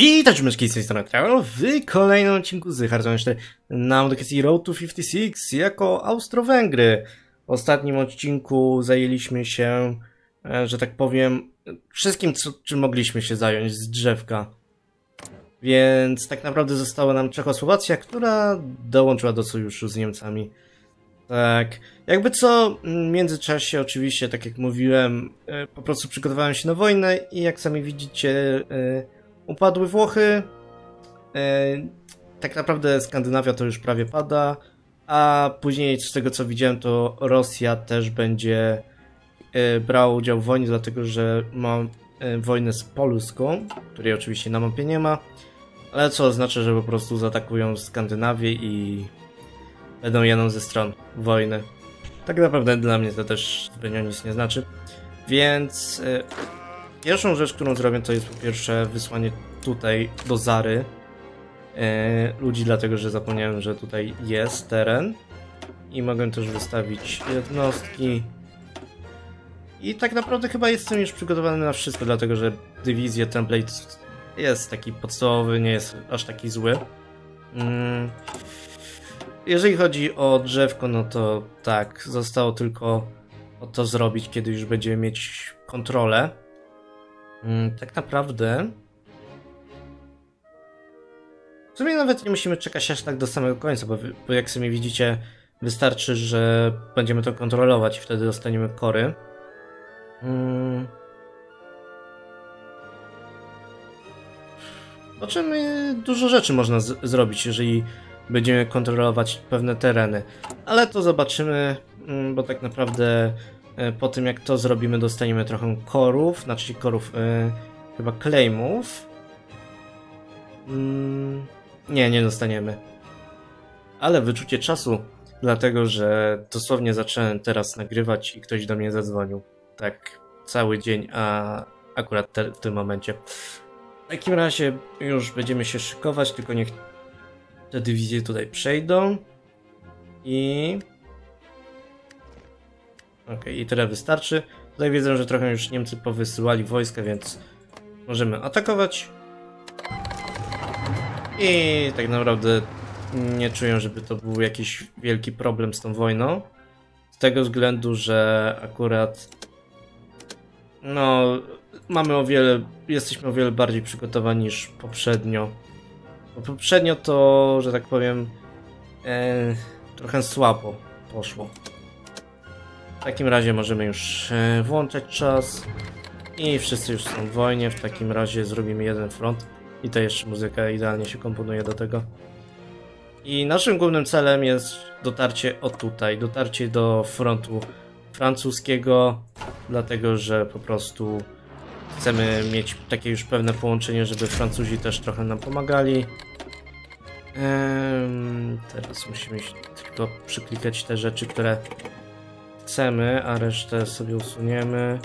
Witajcie myszki z tej strony Travel w kolejnym odcinku z Hearthstone 4 na modyfikacji Road to 56 jako Austro-Węgry. W ostatnim odcinku zajęliśmy się, e, że tak powiem, wszystkim co, czym mogliśmy się zająć z drzewka. Więc tak naprawdę została nam Czechosłowacja, która dołączyła do sojuszu z Niemcami. Tak, jakby co, w międzyczasie oczywiście, tak jak mówiłem, e, po prostu przygotowałem się na wojnę i jak sami widzicie, e, upadły Włochy. E, tak naprawdę Skandynawia to już prawie pada, a później z tego co widziałem, to Rosja też będzie brała udział w wojnie, dlatego że ma wojnę z Polską, której oczywiście na mapie nie ma, ale co oznacza, że po prostu zaatakują Skandynawię i będą jedną ze stron wojny. Tak naprawdę dla mnie to też zbytnio nic nie znaczy. Więc pierwszą rzecz, którą zrobię, to jest po pierwsze wysłanie tutaj do Zary y, ludzi, dlatego że zapomniałem, że tutaj jest teren. I mogę też wystawić jednostki. I tak naprawdę chyba jestem już przygotowany na wszystko, dlatego że dywizję template jest taki podstawowy, nie jest aż taki zły. Mm. Jeżeli chodzi o drzewko, no to tak, zostało tylko to zrobić, kiedy już będziemy mieć kontrolę. Mm, tak naprawdę... Sumie nawet nie musimy czekać aż tak do samego końca, bo, bo jak sobie widzicie, wystarczy, że będziemy to kontrolować i wtedy dostaniemy kory. Hmm. Zobaczymy, dużo rzeczy można zrobić, jeżeli będziemy kontrolować pewne tereny. Ale to zobaczymy, mm, bo tak naprawdę e, po tym jak to zrobimy dostaniemy trochę korów, znaczy korów, yy, chyba claimów. Mm, nie, nie dostaniemy. Ale wyczucie czasu, dlatego że dosłownie zacząłem teraz nagrywać i ktoś do mnie zadzwonił. Tak cały dzień, a akurat te, w tym momencie. W takim razie już będziemy się szykować, tylko niech te dywizje tutaj przejdą. I... Ok, i tyle wystarczy. Tutaj wiedzę, że trochę już Niemcy powysyłali wojska, więc możemy atakować. I tak naprawdę nie czuję, żeby to był jakiś wielki problem z tą wojną. Z tego względu, że akurat no mamy o wiele, jesteśmy o wiele bardziej przygotowani niż poprzednio. Bo poprzednio to, że tak powiem, e, trochę słabo poszło. W takim razie możemy już e, włączać czas i wszyscy już są w wojnie. W takim razie zrobimy jeden front i to jeszcze muzyka idealnie się komponuje do tego. I naszym głównym celem jest dotarcie o tutaj, dotarcie do frontu francuskiego, dlatego że po prostu chcemy mieć takie już pewne połączenie, żeby Francuzi też trochę nam pomagali. Ehm, teraz musimy tylko przyklikać te rzeczy, które chcemy, a resztę sobie usuniemy.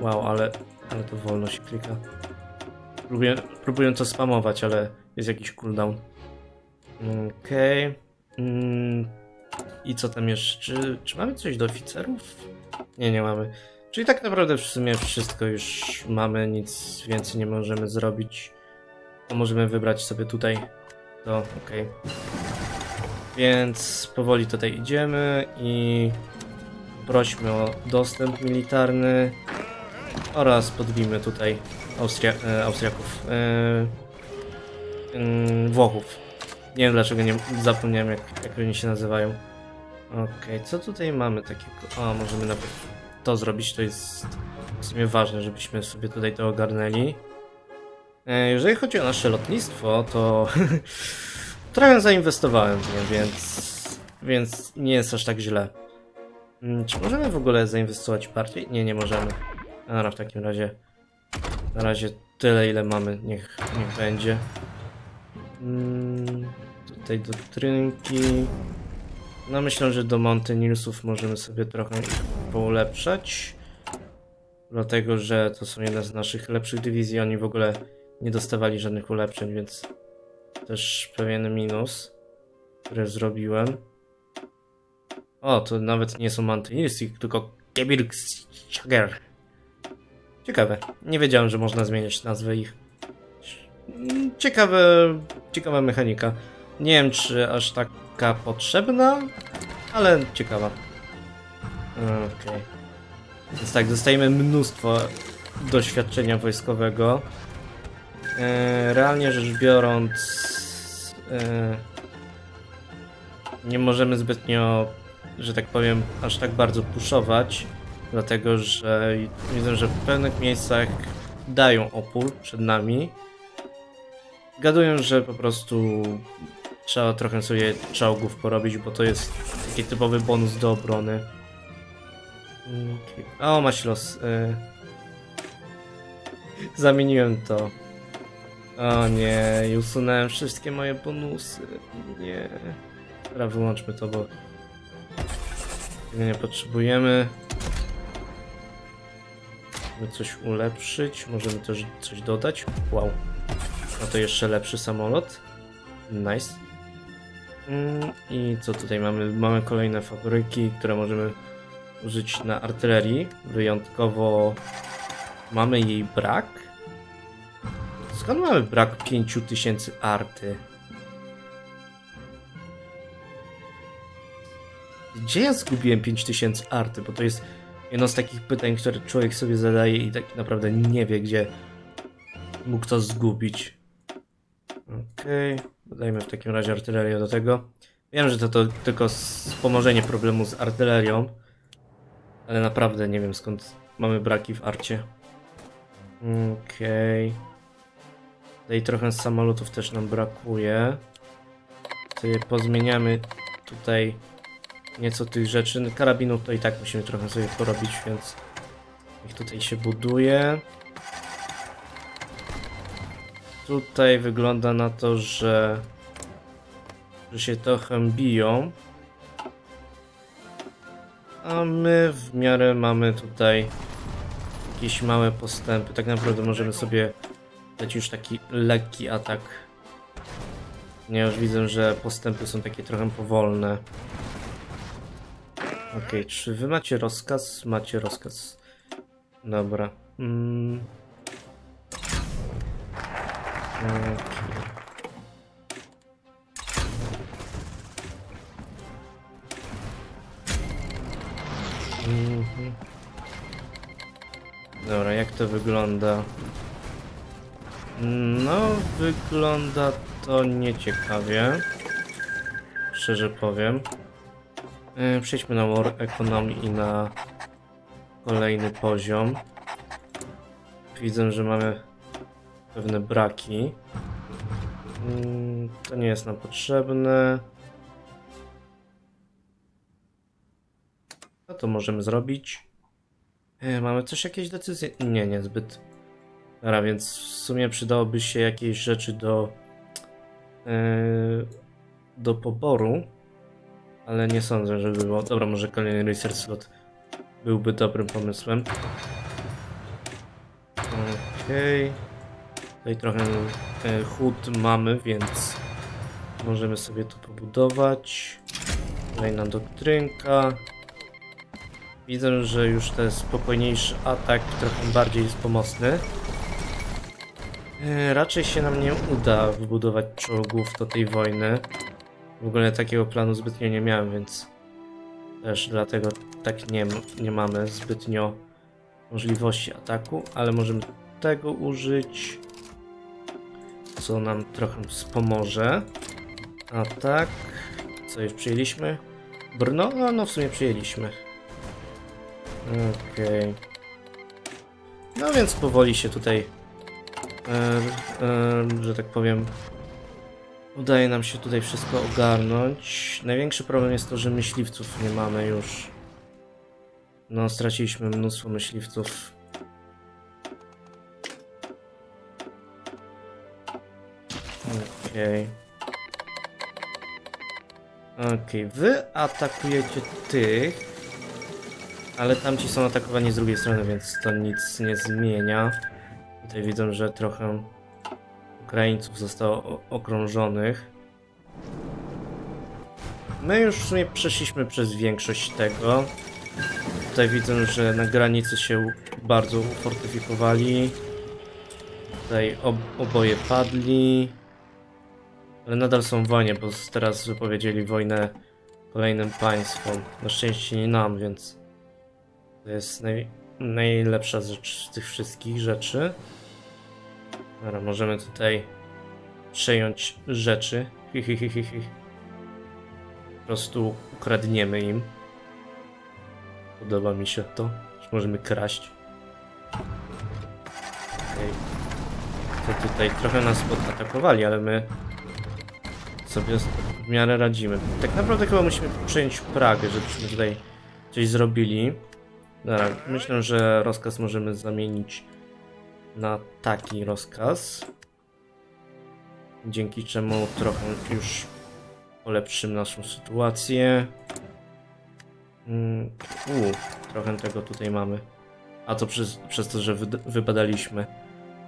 Wow, ale, ale to wolno się klika. Próbuję, próbuję to spamować, ale jest jakiś cooldown. Okej. Okay. Mm, I co tam jeszcze? Czy, czy mamy coś do oficerów? Nie, nie mamy. Czyli tak naprawdę w sumie wszystko już mamy, nic więcej nie możemy zrobić. To możemy wybrać sobie tutaj to. Okay. Więc powoli tutaj idziemy i prośmy o dostęp militarny oraz podbijmy tutaj Austria e, Austriaków. E, e, Włochów. Nie wiem dlaczego nie zapomniałem jak, jak oni się nazywają. Okej, okay, co tutaj mamy takiego? O, możemy najpierw to zrobić, to jest w sumie ważne, żebyśmy sobie tutaj to ogarnęli. E, jeżeli chodzi o nasze lotnictwo, to trochę zainwestowałem w nie, więc, więc nie jest aż tak źle. Mm, czy możemy w ogóle zainwestować bardziej? Nie, nie możemy. Dobra, w takim razie na razie tyle, ile mamy, niech, niech będzie. Hmm, tutaj doktrynki. No myślę, że do Montenilsów możemy sobie trochę poulepszać. Dlatego, że to są jedne z naszych lepszych dywizji. Oni w ogóle nie dostawali żadnych ulepszeń, więc też pewien minus, który zrobiłem. O, to nawet nie są Montenilsi, tylko Gebirgsjager. Ciekawe. Nie wiedziałem, że można zmieniać nazwę ich. Ciekawe, ciekawa mechanika. Nie wiem, czy aż taka potrzebna, ale ciekawa. Okej. Więc tak, dostajemy mnóstwo doświadczenia wojskowego. E, realnie rzecz biorąc, e, nie możemy zbytnio, że tak powiem, aż tak bardzo puszować, dlatego że widzę, że w pewnych miejscach dają opór przed nami. Gadują, że po prostu trzeba trochę sobie czołgów porobić, bo to jest taki typowy bonus do obrony. Okay. O, maślos. Y... Zamieniłem to. O nie, i usunąłem wszystkie moje bonusy. Nie. Dobra, wyłączmy to, bo nie potrzebujemy. Możemy coś ulepszyć, możemy też coś dodać. Wow. No to jeszcze lepszy samolot. Nice. Mm, I co tutaj mamy? Mamy kolejne fabryki, które możemy użyć na artylerii. Wyjątkowo mamy jej brak. Skąd mamy brak 5000 arty? Gdzie ja zgubiłem 5000 arty? Bo to jest jedno z takich pytań, które człowiek sobie zadaje i tak naprawdę nie wie, gdzie mógł to zgubić. Okej, okay. dodajmy w takim razie artylerię do tego. Wiem, że to, to tylko wspomożenie problemu z artylerią, ale naprawdę nie wiem skąd mamy braki w arcie. Okej. Okay. Tutaj trochę samolotów też nam brakuje. Sobie pozmieniamy tutaj nieco tych rzeczy. Karabinów to i tak musimy trochę sobie porobić, więc niech tutaj się buduje. Tutaj wygląda na to, że, że się trochę biją. A my w miarę mamy tutaj jakieś małe postępy. Tak naprawdę możemy sobie dać już taki lekki atak. Nie, już widzę, że postępy są takie trochę powolne. Ok, czy wy macie rozkaz? Macie rozkaz. Dobra. Mm. Okay. Mhm. Dobra, jak to wygląda? No, wygląda to nieciekawie. Szczerze powiem. E, przejdźmy na War Economy i na kolejny poziom. Widzę, że mamy pewne braki. Mm, to nie jest nam potrzebne. Co to możemy zrobić? E, mamy też jakieś decyzje? Nie, niezbyt. Dobra, więc w sumie przydałoby się jakieś rzeczy do e, do poboru, ale nie sądzę, żeby było. Dobra, może kolejny research slot byłby dobrym pomysłem. Okej. Okay. Tutaj trochę e, chód mamy, więc możemy sobie to pobudować. Kolejna doktrynka. Widzę, że już ten spokojniejszy atak trochę bardziej jest pomocny. E, raczej się nam nie uda wybudować czołgów do tej wojny. W ogóle takiego planu zbytnio nie miałem, więc też dlatego tak nie, nie mamy zbytnio możliwości ataku, ale możemy tego użyć co nam trochę wspomoże. A tak, co już przyjęliśmy? Brno? No, no w sumie przyjęliśmy. Okej. Okay. No więc powoli się tutaj, e, e, że tak powiem, udaje nam się tutaj wszystko ogarnąć. Największy problem jest to, że myśliwców nie mamy już. No, straciliśmy mnóstwo myśliwców Okej. Okay. Okej, okay. wy atakujecie tych. Ale tamci są atakowani z drugiej strony, więc to nic nie zmienia. Tutaj widzę, że trochę Ukraińców zostało okrążonych. My już w sumie przeszliśmy przez większość tego. Tutaj widzę, że na granicy się bardzo ufortyfikowali. Tutaj ob oboje padli. Ale nadal są wojnie, bo teraz wypowiedzieli wojnę kolejnym państwom. Na szczęście nie nam, więc to jest naj najlepsza rzecz z tych wszystkich rzeczy. Dobra, możemy tutaj przejąć rzeczy. Po prostu ukradniemy im. Podoba mi się to, że możemy kraść. Okej. To tutaj trochę nas podatakowali, ale my sobie w miarę radzimy. Tak naprawdę chyba musimy przejąć Pragę, żebyśmy tutaj coś zrobili. Dobra, myślę, że rozkaz możemy zamienić na taki rozkaz. Dzięki czemu trochę już polepszymy naszą sytuację. Mm, u, trochę tego tutaj mamy. A to przez, przez to, że wy, wybadaliśmy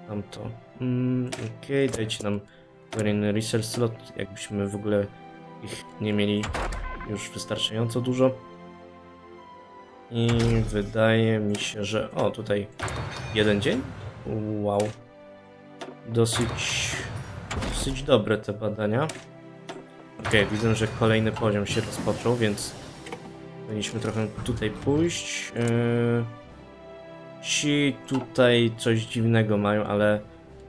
tamto. Mm, Okej, okay, dajcie nam kolejny research slot, jakbyśmy w ogóle ich nie mieli już wystarczająco dużo. I wydaje mi się, że... O, tutaj jeden dzień? Wow. Dosyć... Dosyć dobre te badania. Ok, widzę, że kolejny poziom się rozpoczął, więc powinniśmy trochę tutaj pójść. Yy... Ci tutaj coś dziwnego mają, ale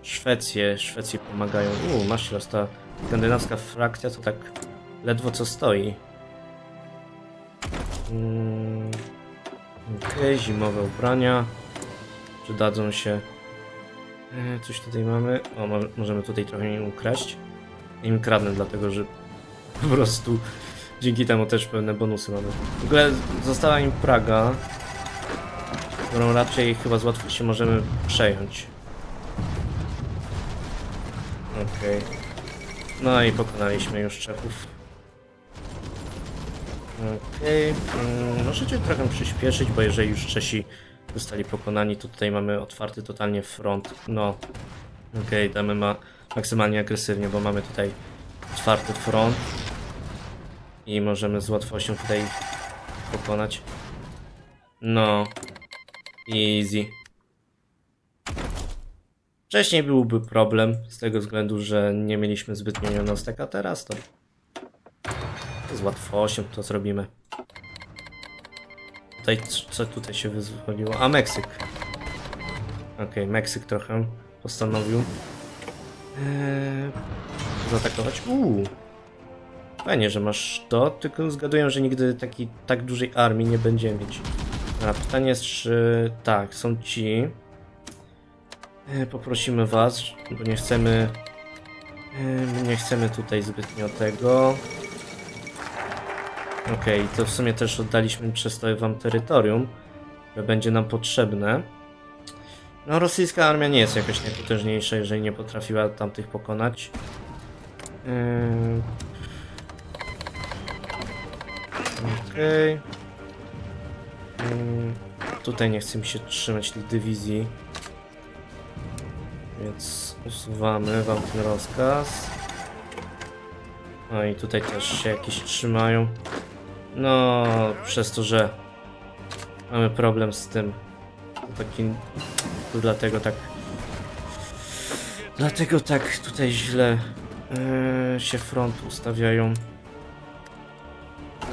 Szwecję, Szwecję pomagają. Uuu, masz raz ta skandynawska frakcja to tak ledwo co stoi. Mm, Okej, okay, zimowe ubrania. Przydadzą się. E, coś tutaj mamy. O, możemy tutaj trochę im ukraść. Im kradnę, dlatego że po prostu dzięki temu też pewne bonusy mamy. W ogóle została im Praga, którą raczej chyba z łatwością możemy przejąć. Okej. Okay. No i pokonaliśmy już Czechów. Okej. Okay. Mm, możecie trochę przyspieszyć, bo jeżeli już Czesi zostali pokonani, to tutaj mamy otwarty totalnie front. No. Okej, okay, damy ma maksymalnie agresywnie, bo mamy tutaj otwarty front. I możemy z łatwością tutaj pokonać. No. Easy. Wcześniej byłby problem z tego względu, że nie mieliśmy zbytnio jednostek, a teraz to z łatwością to zrobimy. Tutaj, co tutaj się wyzwoliło? A, Meksyk. Okej, okay, Meksyk trochę postanowił eee, zaatakować. Uuu. Fajnie, że masz to, tylko zgaduję, że nigdy takiej tak dużej armii nie będziemy mieć. A pytanie jest, czy... Tak, są ci... E, poprosimy was, bo nie chcemy e, nie chcemy tutaj zbytnio tego okej, okay, to w sumie też oddaliśmy przez to wam terytorium które będzie nam potrzebne no rosyjska armia nie jest jakoś najpotężniejsza, jeżeli nie potrafiła tamtych pokonać e, okej okay. tutaj nie chcę mi się trzymać tej dywizji więc usuwamy wam ten rozkaz. No i tutaj też się jakieś trzymają. No, przez to, że mamy problem z tym. To taki... To dlatego tak... Dlatego tak tutaj źle yy, się front ustawiają.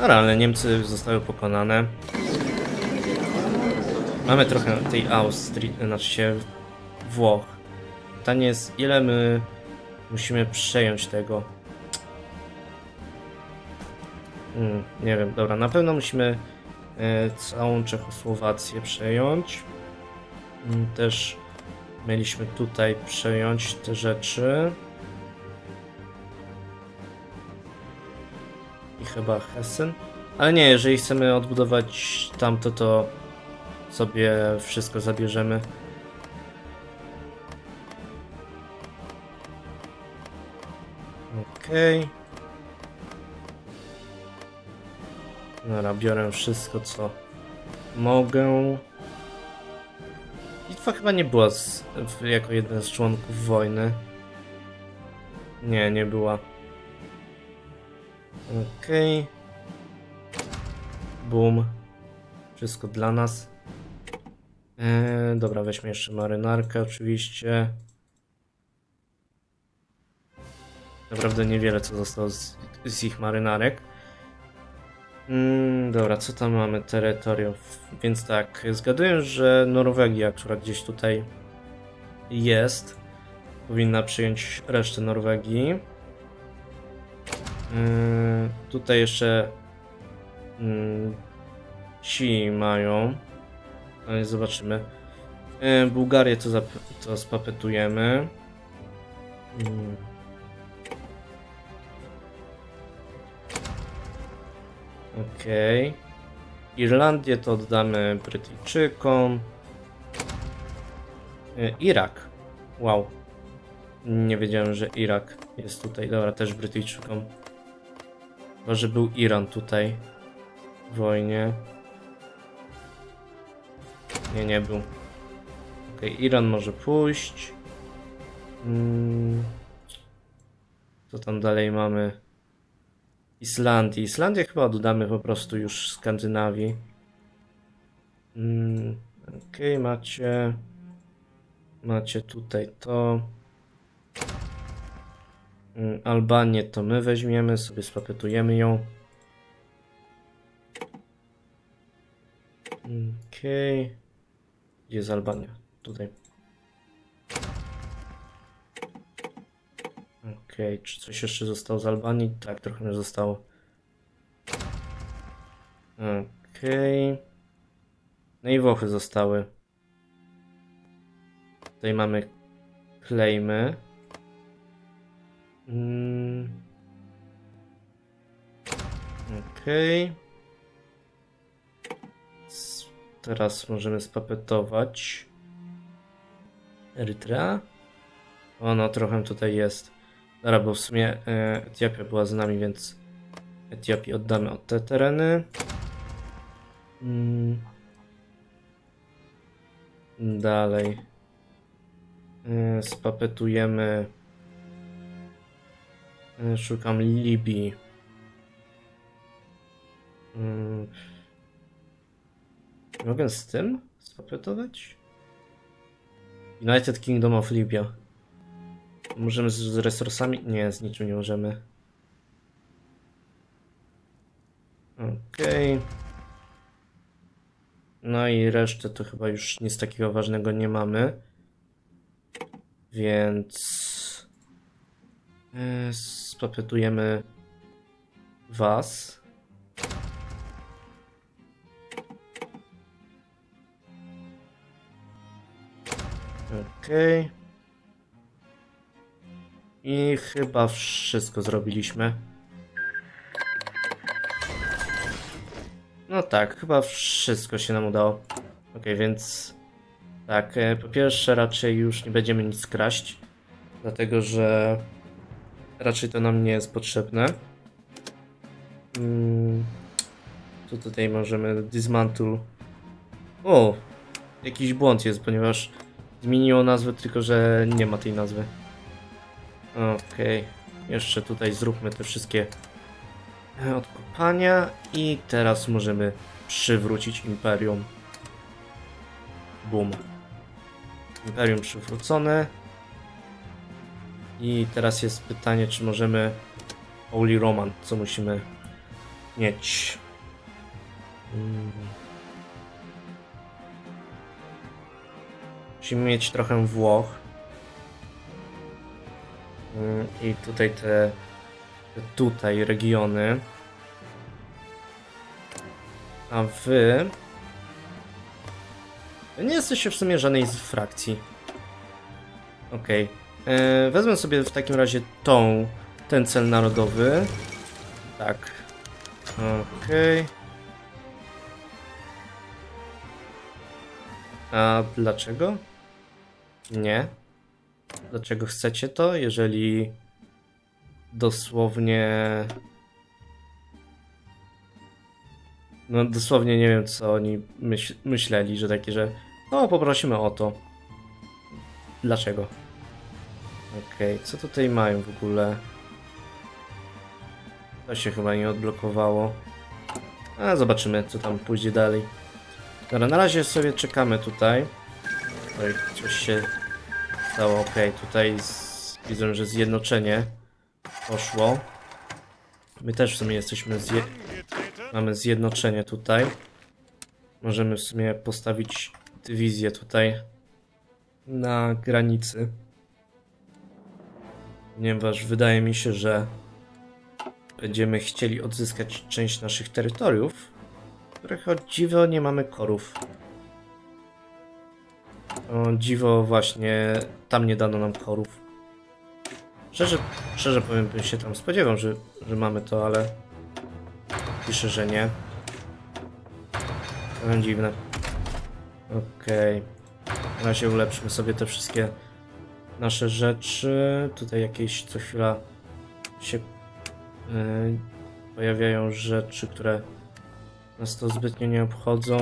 No ale Niemcy zostały pokonane. Mamy trochę tej Austrii, znaczy się Włoch. Pytanie jest, ile my musimy przejąć tego. Hmm, nie wiem, dobra, na pewno musimy e, całą Czechosłowację przejąć. Hmm, też mieliśmy tutaj przejąć te rzeczy. I chyba Hessen. Ale nie, jeżeli chcemy odbudować tamto, to sobie wszystko zabierzemy. Okej. Okay. Dobra, biorę wszystko, co mogę. Litwa chyba nie była z, jako jeden z członków wojny. Nie, nie była. Okej. Okay. Boom. Wszystko dla nas. Eee, dobra, weźmy jeszcze marynarkę oczywiście. naprawdę niewiele co zostało z, z ich marynarek. Mm, dobra, co tam mamy? Terytoriów. Więc tak, zgaduję, że Norwegia, która gdzieś tutaj jest, powinna przyjąć resztę Norwegii. Yy, tutaj jeszcze yy, ci mają. Ale zobaczymy. Yy, Bułgarię to, to spapetujemy. Yy. Okej. Irlandię to oddamy Brytyjczykom. Y, Irak. Wow. Nie wiedziałem, że Irak jest tutaj. Dobra, też Brytyjczykom. Chyba, że był Iran tutaj w wojnie. Nie, nie był. Okej, Iran może pójść. Mm. Co tam dalej mamy? Islandii. Islandię chyba oddamy po prostu już Skandynawii. Mm, Okej, macie. Macie tutaj to. Mm, Albanię to my weźmiemy, sobie spapetujemy ją. Okej. Gdzie jest Albania? Tutaj. Okej, czy coś jeszcze zostało z Albanii? Tak, trochę już zostało. Okej. No i Włochy zostały. Tutaj mamy claimy. Mm. Okej. S- Teraz możemy spapetować. Erytrea? Ono trochę tutaj jest. Dobra, bo w sumie e, Etiopia była z nami, więc Etiopii oddamy od te tereny. Mm. Dalej. E, spapetujemy. E, szukam Libii. Mm. Mogę z tym spapetować? United Kingdom of Libya. Możemy z, z resursami? Nie, z niczym nie możemy. Okej. No i resztę to chyba już nic takiego ważnego nie mamy. Więc... e, Spapetujemy was. Okej. I chyba wszystko zrobiliśmy. No tak, chyba wszystko się nam udało. Ok, więc tak, e, po pierwsze raczej już nie będziemy nic kraść, dlatego że raczej to nam nie jest potrzebne. Mm, co tutaj możemy? Dismantle. O, jakiś błąd jest, ponieważ zmieniło nazwę, tylko że nie ma tej nazwy. Okej, jeszcze tutaj zróbmy te wszystkie e, odkopania i teraz możemy przywrócić Imperium. Boom. Imperium przywrócone. I teraz jest pytanie, czy możemy Holy Roman, co musimy mieć. Mm. Musimy mieć trochę Włoch. Mm, I tutaj te, tutaj regiony. A wy... Nie jesteście w sumie żadnej z frakcji. Okej. E, Wezmę sobie w takim razie tą, ten cel narodowy. Tak. Okej. A dlaczego? Nie. Dlaczego chcecie to, jeżeli dosłownie. No, dosłownie nie wiem, co oni myśl, myśleli, że takie, że. No, poprosimy o to. Dlaczego? Okej, co tutaj mają w ogóle? To się chyba nie odblokowało. A zobaczymy, co tam pójdzie dalej. Dobra, na razie sobie czekamy tutaj. Oj, coś się stało. Okej, tutaj z... widzę, że zjednoczenie poszło. My też w sumie jesteśmy zje... Mamy zjednoczenie tutaj. Możemy w sumie postawić dywizję tutaj na granicy. Ponieważ wydaje mi się, że będziemy chcieli odzyskać część naszych terytoriów, których o dziwo nie mamy korów. O dziwo właśnie tam nie dano nam korów. Szczerze, szczerze powiem, bym się tam spodziewał, że, że mamy to, ale pisze, że nie. Trochę dziwne. Okej. Okay. Na razie ulepszymy sobie te wszystkie nasze rzeczy. Tutaj jakieś co chwila się yy, pojawiają rzeczy, które nas to zbytnio nie obchodzą.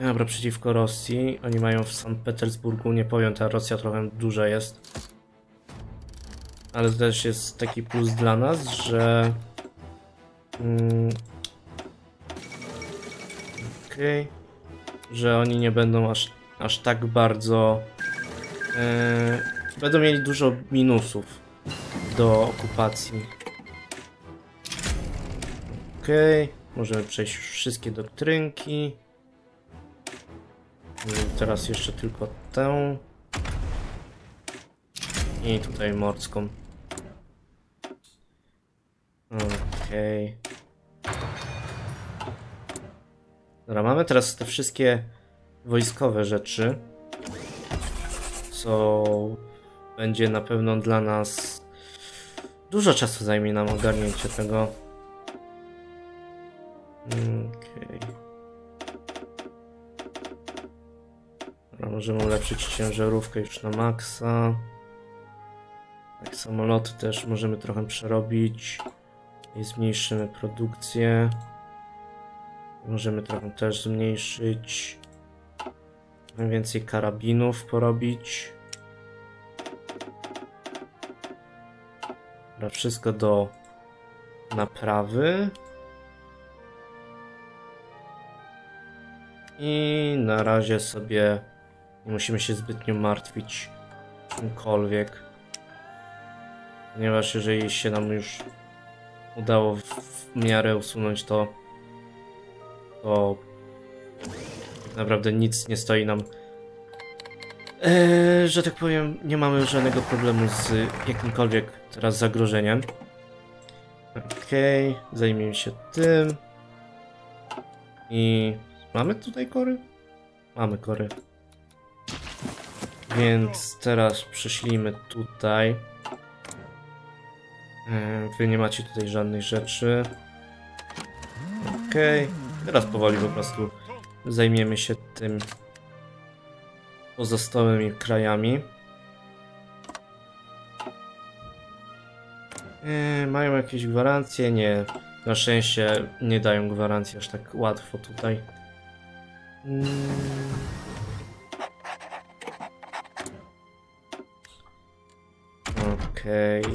Dobra, przeciwko Rosji. Oni mają w Sankt Petersburgu, nie powiem, ta Rosja trochę duża jest. Ale też jest taki plus dla nas, że... Mm, Okej. Okay. Że oni nie będą aż, aż tak bardzo... Yy, będą mieli dużo minusów do okupacji. Okej. Okay. Możemy przejść wszystkie doktrynki. Teraz jeszcze tylko tę. I tutaj morską. Okej. Okay. Dobra, mamy teraz te wszystkie wojskowe rzeczy. Co będzie na pewno dla nas dużo czasu zajmie nam ogarnięcie tego. Okej. Okay. Możemy ulepszyć ciężarówkę już na maksa. Tak, samoloty też możemy trochę przerobić. I zmniejszymy produkcję. Możemy trochę też zmniejszyć. Więcej karabinów porobić. Dobra, wszystko do naprawy. I na razie sobie nie musimy się zbytnio martwić czymkolwiek. Ponieważ jeżeli się nam już udało w miarę usunąć to, to naprawdę nic nie stoi nam. Eee, że tak powiem, nie mamy żadnego problemu z jakimkolwiek teraz zagrożeniem. Okej, okay, zajmijmy się tym. I mamy tutaj kory? Mamy kory. Więc teraz prześlijmy tutaj. Wy nie macie tutaj żadnych rzeczy. Okej. Okay. Teraz powoli po prostu zajmiemy się tym pozostałymi krajami. Yy, mają jakieś gwarancje? Nie. Na szczęście nie dają gwarancji aż tak łatwo tutaj. Yy. Okej. Okay.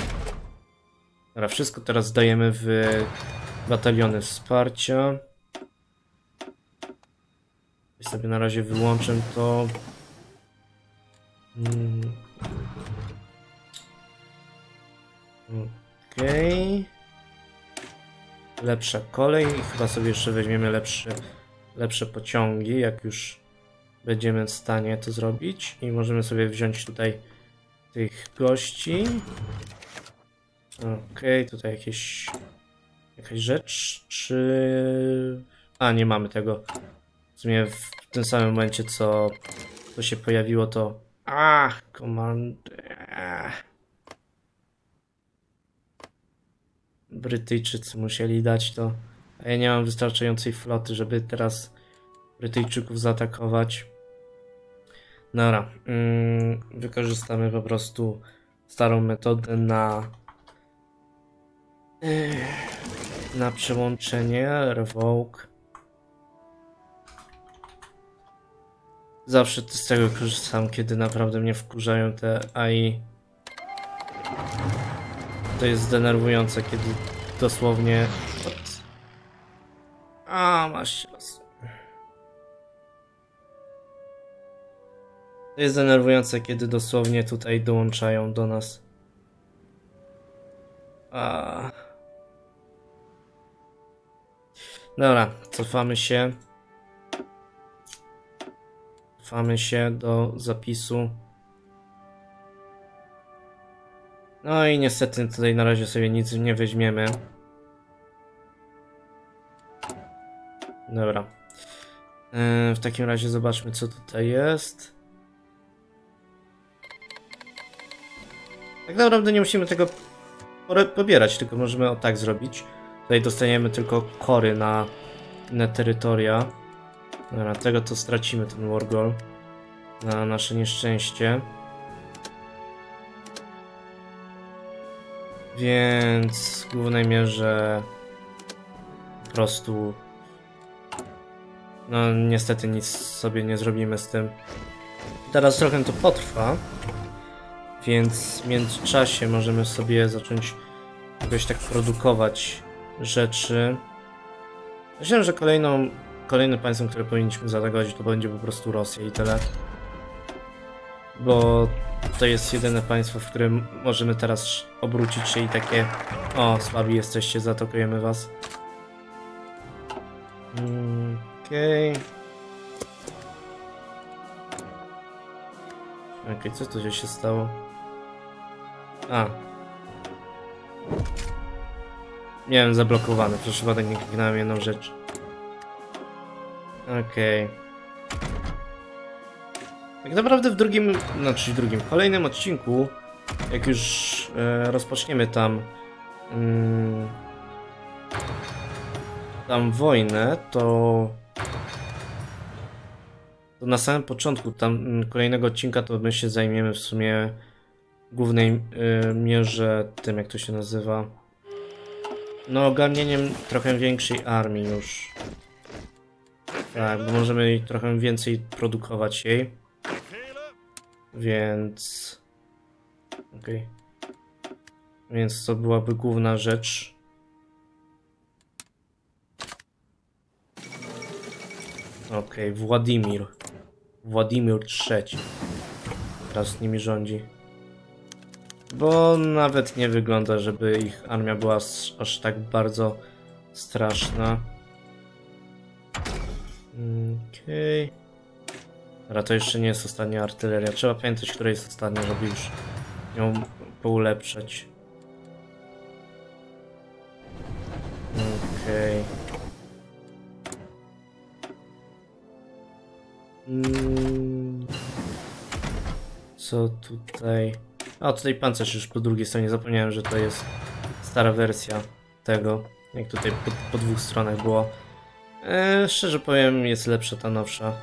Dobra, wszystko teraz dajemy w bataliony wsparcia. I sobie na razie wyłączę to. Hmm. Okej. Okay. Lepsza kolej i chyba sobie jeszcze weźmiemy lepsze, lepsze pociągi, jak już będziemy w stanie to zrobić. I możemy sobie wziąć tutaj tych gości. Okej, okay, tutaj jakieś... Jakaś rzecz, czy... A, nie mamy tego. W sumie w tym samym momencie, co to się pojawiło, to... Ach, komand... Brytyjczycy musieli dać to. A ja nie mam wystarczającej floty, żeby teraz Brytyjczyków zaatakować. Nara. Mm, wykorzystamy po prostu starą metodę na na przełączenie revoke. Zawsze z tego korzystam, kiedy naprawdę mnie wkurzają te AI. To jest denerwujące, kiedy dosłownie... A, masz cios. To jest denerwujące, kiedy dosłownie tutaj dołączają do nas. A... Dobra, cofamy się. Cofamy się do zapisu. No i niestety tutaj na razie sobie nic nie weźmiemy. Dobra. Yy, w takim razie zobaczmy co tutaj jest. Tak naprawdę nie musimy tego pobierać, tylko możemy o tak zrobić. Tutaj dostaniemy tylko kory na inne terytoria. Dobra, tego to stracimy ten Wargol. Na nasze nieszczęście. Więc w głównej mierze po prostu no niestety nic sobie nie zrobimy z tym. Teraz trochę to potrwa, więc w międzyczasie możemy sobie zacząć jakoś tak produkować rzeczy. Myślę, że kolejną, kolejnym państwem, które powinniśmy zaatakować to będzie po prostu Rosja i tyle. Bo to jest jedyne państwo, w którym możemy teraz obrócić się i takie o, słabi jesteście, zaatakujemy was. Mm, Okej. Okej, co tu się stało? A. Miałem zablokowane, przez przypadek nie kliknąłem jedną rzecz. Okej. Tak naprawdę w drugim, znaczy w drugim, kolejnym odcinku, jak już e, rozpoczniemy tam mm, tam wojnę, to, to na samym początku tam mm, kolejnego odcinka to my się zajmiemy w sumie głównej y, mierze tym, jak to się nazywa. No, ogarnieniem trochę większej armii już. Tak, bo możemy trochę więcej produkować jej. Więc. Okej. Więc to byłaby główna rzecz. Okej, Władimir. Władimir III. Teraz nimi rządzi. Bo nawet nie wygląda, żeby ich armia była aż tak bardzo straszna. Okej. Dobra, to jeszcze nie jest ostatnia artyleria. Trzeba pamiętać, która jest ostatnia, żeby już ją poulepszać. Okej. Mm. Co tutaj? A, tutaj pancerz już po drugiej stronie. Zapomniałem, że to jest stara wersja tego. Jak tutaj po, po dwóch stronach było. E, szczerze powiem, jest lepsza ta nowsza.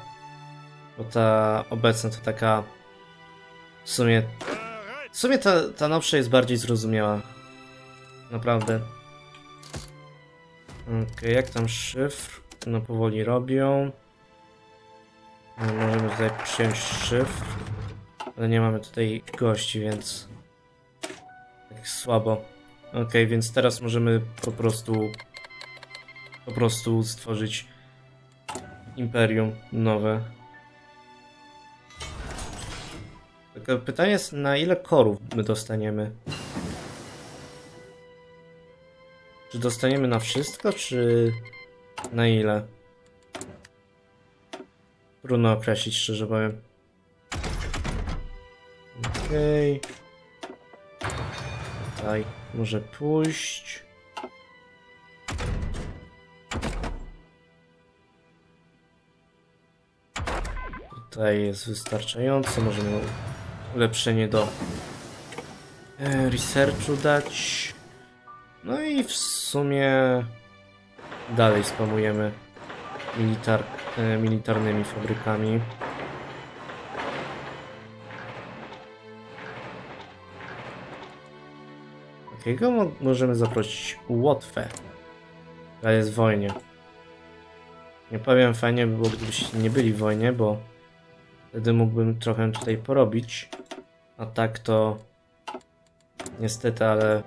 Bo ta obecna to taka. W sumie. W sumie ta, ta nowsza jest bardziej zrozumiała. Naprawdę. Okej, jak tam szyfr? No powoli robią. Możemy tutaj przyjąć szyfr. Ale nie mamy tutaj gości, więc... Tak słabo. Okej, więc teraz możemy po prostu... Po prostu stworzyć... Imperium nowe. Tylko pytanie jest, na ile korów my dostaniemy? Czy dostaniemy na wszystko, czy na ile? Trudno określić, szczerze powiem. Okej. Tutaj może pójść. Tutaj jest wystarczająco. Możemy ulepszenie do e, researchu dać. No i w sumie dalej spamujemy militar, e, militarnymi fabrykami. Możemy zaprosić? Łotwę. która jest w wojnie. Nie powiem, fajnie by było, gdybyście nie byli w wojnie, bo wtedy mógłbym trochę tutaj porobić. A tak to niestety, ale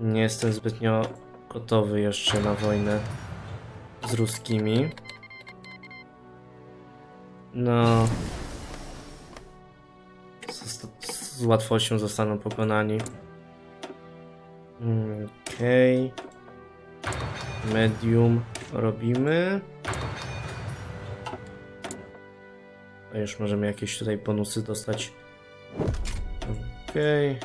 nie jestem zbytnio gotowy jeszcze na wojnę z ruskimi. No. Z, z łatwością zostaną pokonani. Mm, Okej. Medium robimy. A już możemy jakieś tutaj bonusy dostać. Okej.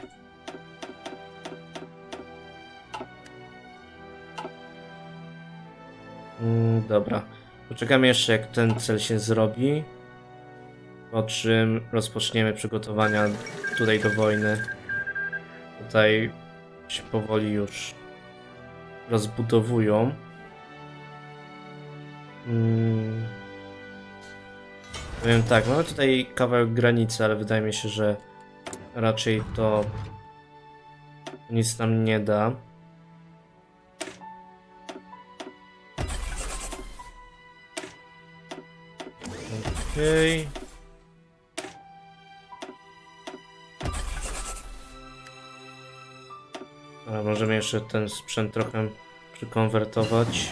Mm, dobra. Poczekamy jeszcze jak ten cel się zrobi. Po czym rozpoczniemy przygotowania tutaj do wojny. Tutaj się powoli już rozbudowują. Mm. Powiem tak, mamy tutaj kawałek granicy, ale wydaje mi się, że raczej to nic nam nie da. Okej. Możemy jeszcze ten sprzęt trochę przykonwertować,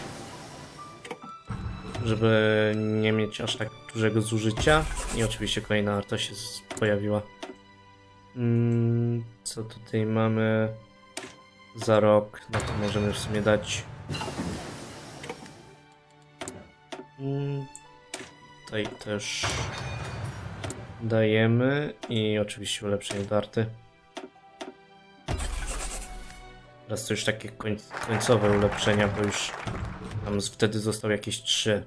żeby nie mieć aż tak dużego zużycia. I oczywiście kolejna arta się pojawiła. Mm, co tutaj mamy za rok? No to możemy w sumie dać. Mm, tutaj też dajemy i oczywiście ulepszenie do Teraz to już takie koń, końcowe ulepszenia, bo już tam wtedy zostały jakieś trzy.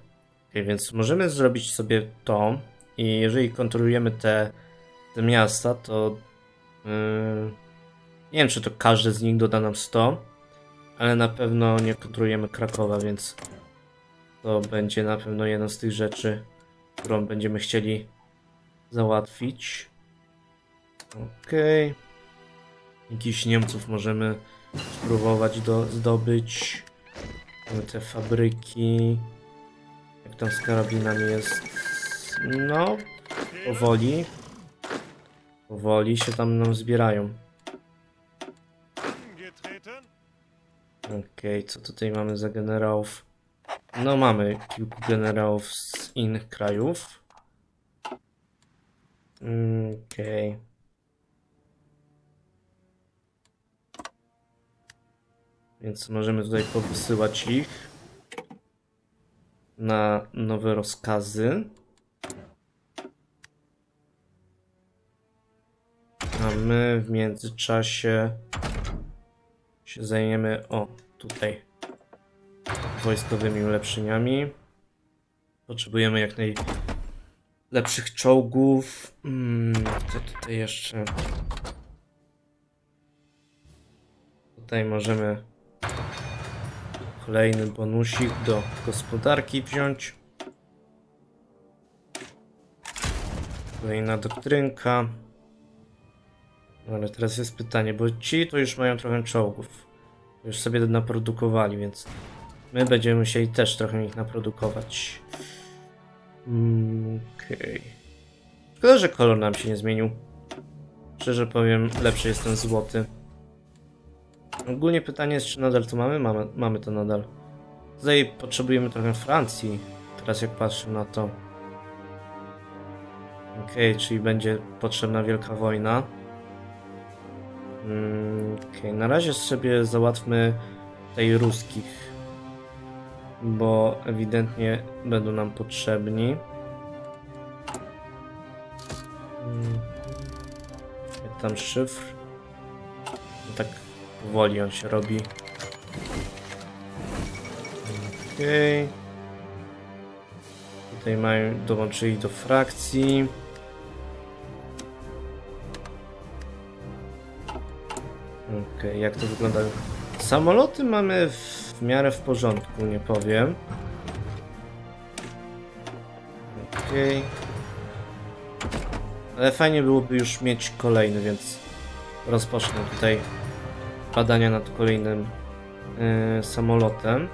Okay, więc możemy zrobić sobie to i jeżeli kontrolujemy te, te miasta, to yy, nie wiem, czy to każde z nich doda nam 100, ale na pewno nie kontrolujemy Krakowa, więc to będzie na pewno jedna z tych rzeczy, którą będziemy chcieli załatwić. Okej. Jakichś Niemców możemy spróbować do, zdobyć. Mamy te fabryki. Jak tam z karabinami jest? No, powoli. Powoli się tam nam zbierają. Okej, co tutaj mamy za generałów? No mamy kilku generałów z innych krajów. Mm, Okej. Więc możemy tutaj powysyłać ich na nowe rozkazy. A my w międzyczasie się zajmiemy, o, tutaj, wojskowymi ulepszeniami. Potrzebujemy jak najlepszych czołgów. Mm, co tutaj jeszcze? Tutaj możemy kolejny bonusik do gospodarki wziąć. Kolejna doktrynka. Ale teraz jest pytanie, bo ci to już mają trochę czołgów. Już sobie naprodukowali, więc my będziemy musieli też trochę ich naprodukować. Mm, Okej. Szkoda, że kolor nam się nie zmienił. Szczerze powiem, lepszy jest ten złoty. Ogólnie pytanie jest, czy nadal to mamy? Mamy, mamy to nadal. Tutaj potrzebujemy trochę Francji. Teraz jak patrzę na to. Okej, czyli będzie potrzebna wielka wojna. Mm, Okej, na razie sobie załatwmy tej ruskich, bo ewidentnie będą nam potrzebni. Mm, tam szyfr? No tak powoli on się robi. Okej. Tutaj mają, dołączyli do frakcji. Okej, jak to wygląda? Samoloty mamy w miarę w porządku, nie powiem. Okej. Ale fajnie byłoby już mieć kolejny, więc rozpocznę tutaj badania nad kolejnym yy, samolotem.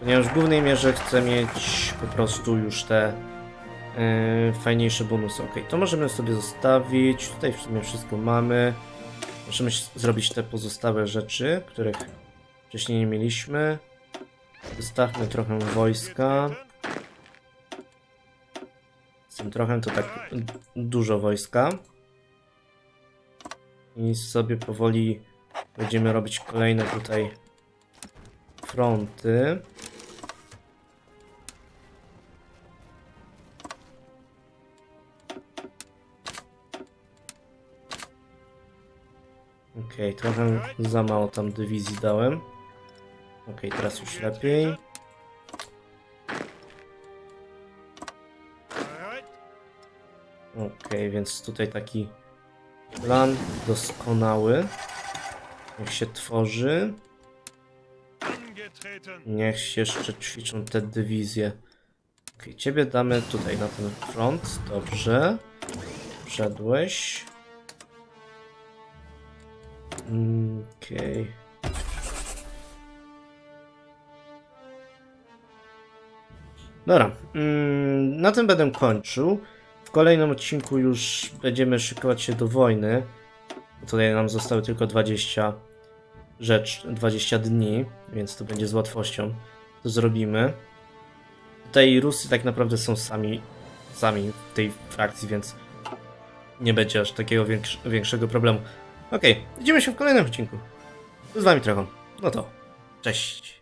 Ponieważ w głównej mierze chcę mieć po prostu już te yy, fajniejsze bonusy. Ok, to możemy sobie zostawić. Tutaj w sumie wszystko mamy. Możemy zrobić te pozostałe rzeczy, których wcześniej nie mieliśmy. Wystawmy trochę wojska. Z tym trochę to tak dużo wojska. I sobie powoli będziemy robić kolejne tutaj fronty. Okej, trochę za mało tam dywizji dałem. Okej, teraz już lepiej. Okej, więc tutaj taki plan doskonały. Niech się tworzy. Niech się jeszcze ćwiczą te dywizje. Okej, ciebie damy tutaj na ten front. Dobrze. Wszedłeś. Okej. Dobra, mm, na tym będę kończył. W kolejnym odcinku już będziemy szykować się do wojny. Tutaj nam zostały tylko 20 rzecz, 20 dni, więc to będzie z łatwością. To zrobimy. Tutaj Rusy tak naprawdę są sami, sami w tej frakcji, więc nie będzie aż takiego większ większego problemu. Okej, widzimy się w kolejnym odcinku. Z wami Trawon. No to, cześć.